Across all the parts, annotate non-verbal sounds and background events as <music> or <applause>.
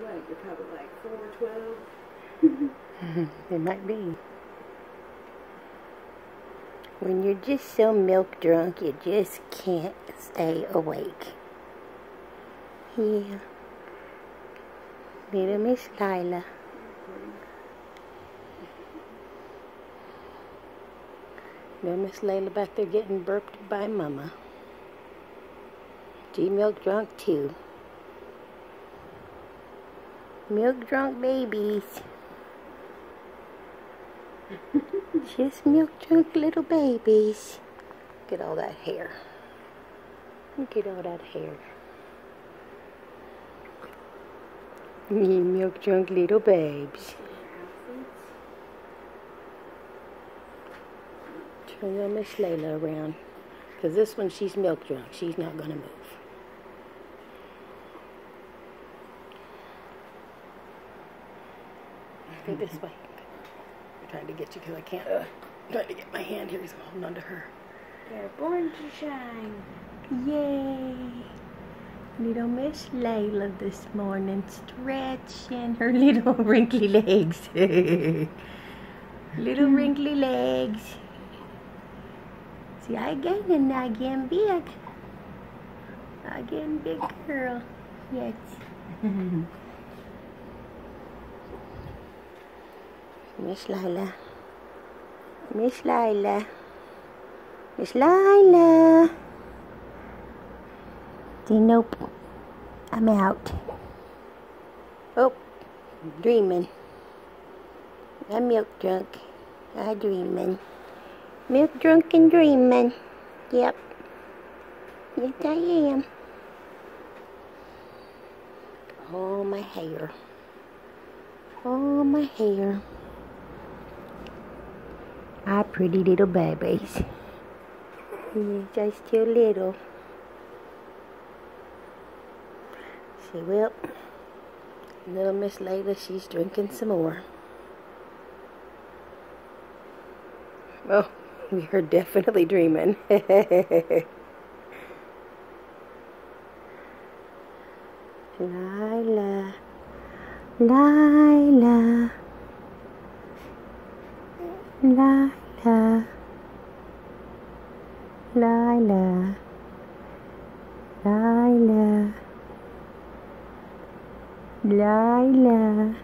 awake. You're probably like four, twelve. <laughs> it might be. When you're just so milk drunk, you just can't stay awake. Yeah. Little Miss Lila. Little Miss Layla back there getting burped by Mama. She milk drunk too. Milk drunk babies. <laughs> Just milk drunk little babies. Look at all that hair. Look at all that hair. You milk drunk little babes. Turn your Miss Layla around. Because this one, she's milk drunk. She's not going to move. Go this way. I'm trying to get you because I can't. Uh, I'm trying to get my hand here. He's holding onto her. They're born to shine. Yay! Little Miss Layla this morning stretching her little <laughs> wrinkly legs. little wrinkly legs. See, I getting, I getting big. I getting big girl. Yes. <laughs> Lila. Miss Lila. Miss Lila. Say nope. I'm out. Oh, dreaming. I'm milk drunk. I dreaming. Milk drunk and dreaming. Yep. Yes, I am. Oh, my hair. Oh, my hair. Our pretty little babies. You're just too little. See, well, little Miss Layla, she's drinking some more. Oh, we are definitely dreaming. <laughs> Lila, Lila, Lila, Lila, Lila, Lila.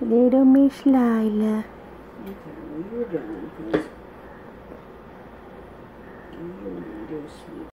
Little Miss Lila. Okay,